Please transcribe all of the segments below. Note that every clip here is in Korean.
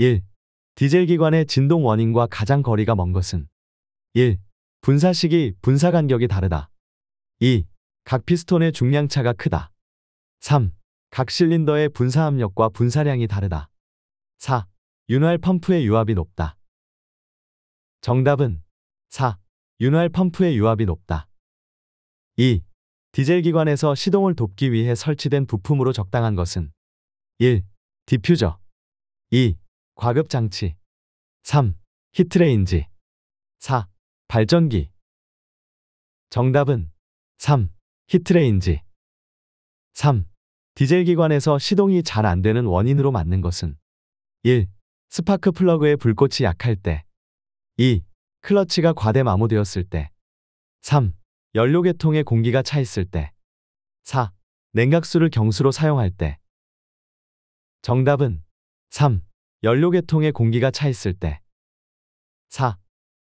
1. 디젤 기관의 진동 원인과 가장 거리가 먼 것은 1. 분사 시기, 분사 간격이 다르다. 2. 각 피스톤의 중량 차가 크다. 3. 각 실린더의 분사 압력과 분사량이 다르다. 4. 윤활 펌프의 유압이 높다. 정답은 4. 윤활 펌프의 유압이 높다. 2. 디젤 기관에서 시동을 돕기 위해 설치된 부품으로 적당한 것은 1. 디퓨저 2. 과급 장치 3. heat range 4. 발전기 정답은 3. heat range 3. 디젤 기관에서 시동이 잘 안 되는 원인으로 맞는 것은 1. 스파크 플러그의 불꽃이 약할 때 2. 클러치가 과대 마모되었을 때 3. 연료계통에 공기가 차 있을 때 4. 냉각수를 경수로 사용할 때 정답은 3. 연료계통에 공기가 차 있을 때 4.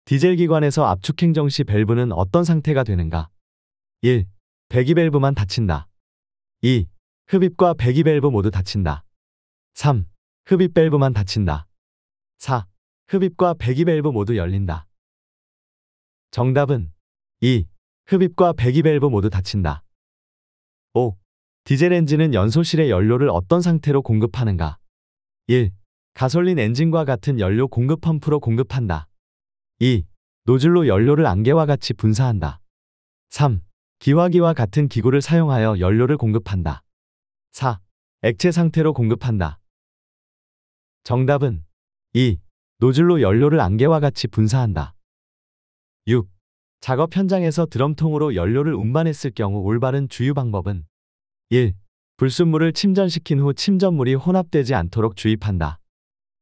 디젤 기관에서 압축 행정 시 밸브는 어떤 상태가 되는가? 1. 배기 밸브만 닫힌다. 2. 흡입과 배기 밸브 모두 닫힌다. 3. 흡입 밸브만 닫힌다. 4. 흡입과 배기 밸브 모두 열린다. 정답은 2. 흡입과 배기 밸브 모두 닫힌다. 5. 디젤 엔진은 연소실의 연료를 어떤 상태로 공급하는가? 1. 가솔린 엔진과 같은 연료 공급 펌프로 공급한다. 2. 노즐로 연료를 안개와 같이 분사한다. 3. 기화기와 같은 기구를 사용하여 연료를 공급한다. 4. 액체 상태로 공급한다. 정답은 2. 노즐로 연료를 안개와 같이 분사한다. 6. 작업 현장에서 드럼통으로 연료를 운반했을 경우 올바른 주유 방법은 1. 불순물을 침전시킨 후 침전물이 혼합되지 않도록 주입한다.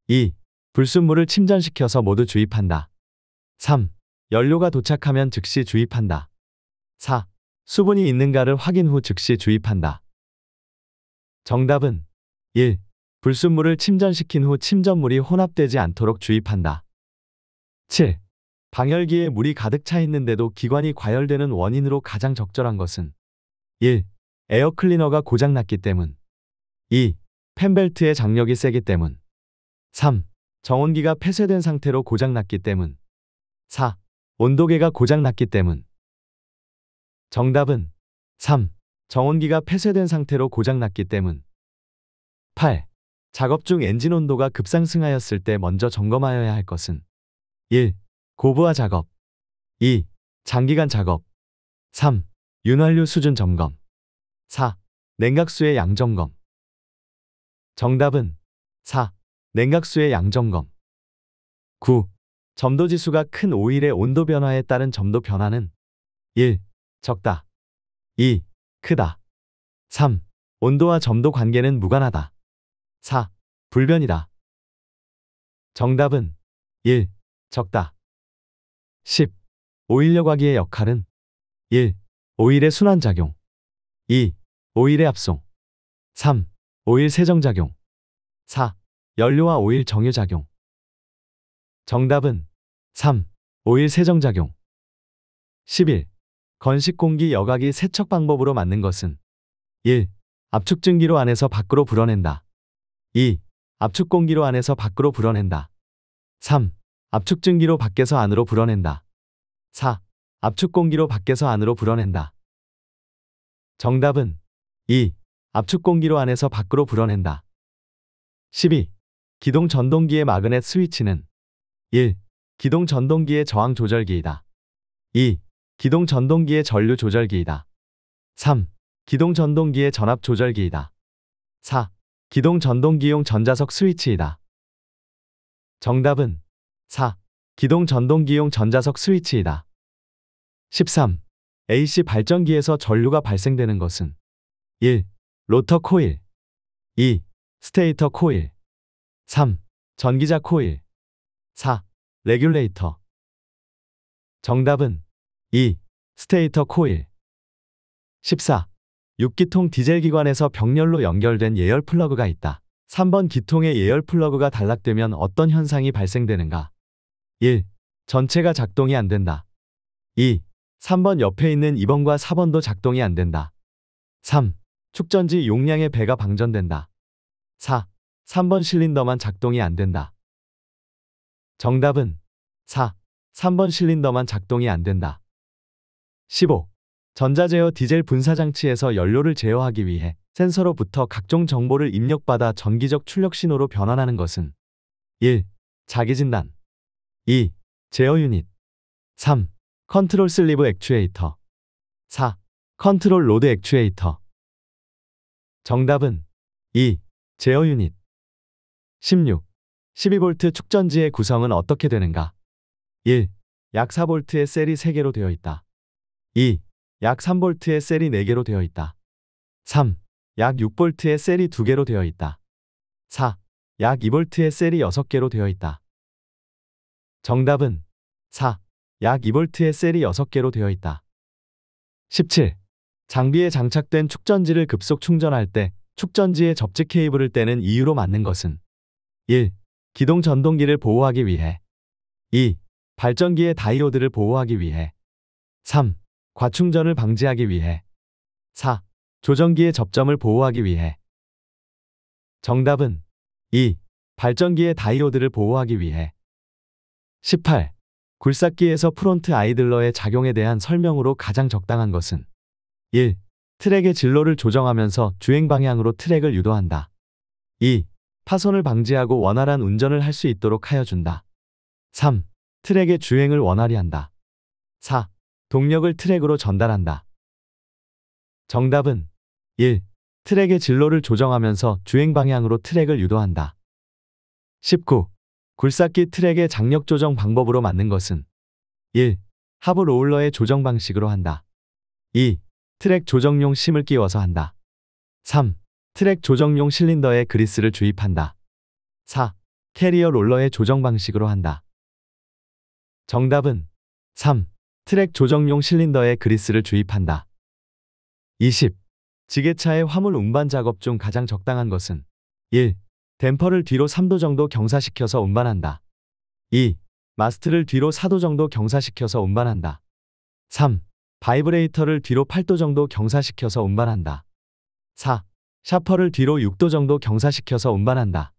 2. 불순물을 침전시켜서 모두 주입한다. 3. 연료가 도착하면 즉시 주입한다. 4. 수분이 있는가를 확인 후 즉시 주입한다. 정답은 1. 불순물을 침전시킨 후 침전물이 혼합되지 않도록 주입한다. 7. 방열기에 물이 가득 차 있는데도 기관이 과열되는 원인으로 가장 적절한 것은 1. 에어 클리너가 고장났기 때문 2. 펜벨트의 장력이 세기 때문 3. 정온기가 폐쇄된 상태로 고장났기 때문 4. 온도계가 고장났기 때문 정답은 3. 정온기가 폐쇄된 상태로 고장났기 때문 8. 작업 중 엔진 온도가 급상승하였을 때 먼저 점검하여야 할 것은 1. 고부하 작업 2. 장기간 작업 3. 윤활유 수준 점검 4. 냉각수의 양 점검 정답은 4. 냉각수의 양 점검 9. 점도 지수가 큰 오일의 온도 변화에 따른 점도 변화는 1. 적다 2. 크다 3. 온도와 점도 관계는 무관하다 4. 불변이다. 정답은 1. 적다. 10. 오일여과기의 역할은 1. 오일의 순환작용 2. 오일의 합송 3. 오일 세정작용 4. 연료와 오일 정유작용 정답은 3. 오일 세정작용 11. 건식 공기 여과기 세척 방법으로 맞는 것은 1. 압축증기로 안에서 밖으로 불어낸다. 2. 압축 공기로 안에서 밖으로 불어낸다. 3. 압축 증기로 밖에서 안으로 불어낸다. 4. 압축 공기로 밖에서 안으로 불어낸다. 정답은 2. 압축 공기로 안에서 밖으로 불어낸다. 12. 기동 전동기의 마그넷 스위치는 1. 기동 전동기의 저항 조절기이다. 2. 기동 전동기의 전류 조절기이다. 3. 기동 전동기의 전압 조절기이다. 4. 기동 전동기용 전자석 스위치이다. 정답은 4. 기동 전동기용 전자석 스위치이다. 13. AC 발전기에서 전류가 발생되는 것은 1. 로터 코일 2. 스테이터 코일 3. 전기자 코일 4. 레귤레이터 정답은 2. 스테이터 코일 14. 6기통 디젤 기관에서 병렬로 연결된 예열 플러그가 있다. 3번 기통의 예열 플러그가 단락되면 어떤 현상이 발생되는가? 1. 전체가 작동이 안 된다. 2. 3번 옆에 있는 2번과 4번도 작동이 안 된다. 3. 축전지 용량의 배가 방전된다. 4. 3번 실린더만 작동이 안 된다. 정답은 4. 3번 실린더만 작동이 안 된다. 15. 전자제어 디젤 분사장치에서 연료를 제어하기 위해 센서로부터 각종 정보를 입력받아 전기적 출력 신호로 변환하는 것은 1. 자기진단 2. 제어 유닛 3. control sleeve actuator 4. control rod actuator 정답은 2. 제어 유닛 16. 12V 축전지의 구성은 어떻게 되는가? 1. 약 4V의 셀이 3개로 되어 있다. 2. 약 3V의 셀이 4개로 되어 있다. 3. 약 6V의 셀이 2개로 되어 있다. 4. 약 2V의 셀이 6개로 되어 있다. 정답은 4. 약 2V의 셀이 6개로 되어 있다. 17. 장비에 장착된 축전지를 급속 충전할 때 축전지에 접지 케이블을 떼는 이유로 맞는 것은 1. 기동 전동기를 보호하기 위해 2. 발전기의 다이오드를 보호하기 위해 3. 과충전을 방지하기 위해 4. 조정기의 접점을 보호하기 위해 정답은 2. 발전기의 다이오드를 보호하기 위해 18. 굴삭기에서 front idler의 작용에 대한 설명으로 가장 적당한 것은 1. 트랙의 진로를 조정하면서 주행 방향으로 트랙을 유도한다. 2. 파손을 방지하고 원활한 운전을 할 수 있도록 하여 준다. 3. 트랙의 주행을 원활히 한다. 4. 동력을 트랙으로 전달한다. 정답은 1. 트랙의 진로를 조정하면서 주행 방향으로 트랙을 유도한다. 19. 굴삭기 트랙의 장력 조정 방법으로 맞는 것은 1. 하부 로울러의 조정 방식으로 한다. 2. 트랙 조정용 shim을 끼워서 한다. 3. 트랙 조정용 실린더에 그리스를 주입한다. 4. carrier roller의 조정 방식으로 한다. 정답은 3. 트랙 조정용 실린더에 그리스를 주입한다. 20. 지게차의 화물 운반 작업 중 가장 적당한 것은 1. 댐퍼를 뒤로 3도 정도 경사시켜서 운반한다. 2. 마스트를 뒤로 4도 정도 경사시켜서 운반한다. 3. 바이브레이터를 뒤로 8도 정도 경사시켜서 운반한다. 4. 샤퍼를 뒤로 6도 정도 경사시켜서 운반한다.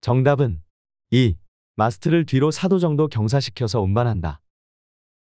정답은 2. 마스트를 뒤로 4도 정도 경사시켜서 운반한다.